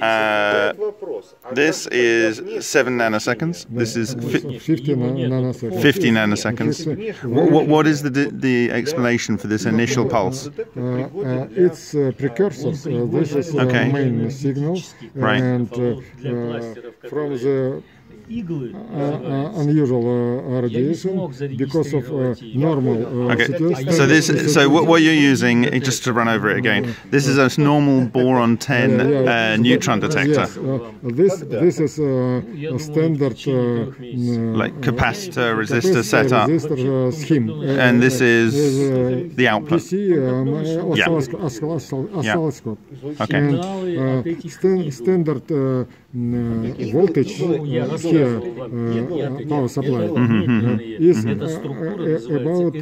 Uh, this is 7 nanoseconds. This is fi 50 nanoseconds. 50 nanoseconds. What, what is the, the explanation for this initial pulse? Uh, uh, it's precursors. Uh, this is okay. main signal. Right. And uh, from the uh, unusual radiation because of э, normal э, okay. So this, so what, what, you're using, just to run over it again, this is a normal boron 10 uh, neutron detector. Yes, this this is a standard uh, like capacitor resistor setup. Resistor, scheme. and this is the output. yeah. Okay. standard voltage scheme. Energy Power Supply. Is about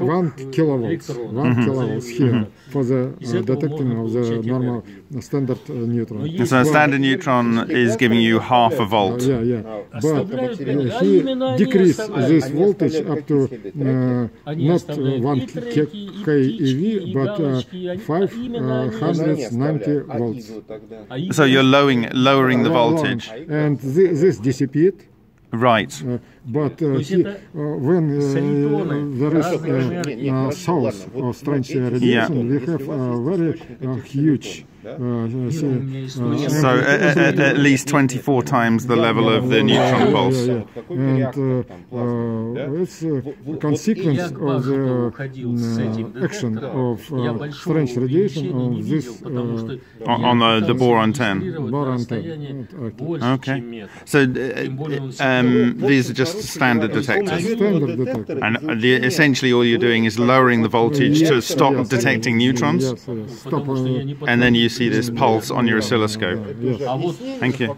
one kilowatts, one kilowatts here for the detecting of the normal standard neutron. So a standard neutron is giving you half a volt. Yeah, yeah. But э, he decreased this voltage up to э, not э, 1 keV, but 590 volts. So you're lowering, lowering lowering the voltage. And this, this. Right. Uh, but uh, he, uh, when uh, there is uh, source of strange radiation, yeah. we have a very uh, huge uh, so at, least 24 times the level of the neutron pulse. And it's uh, uh, a consequence of the action of strange radiation on this... on the, boron 10? Boron 10. Okay. So um, these are just standard detectors. Standard. And essentially all you're doing is lowering the voltage to stop detecting neutrons. Yes. Stop, and then you see this pulse on your oscilloscope. Thank you.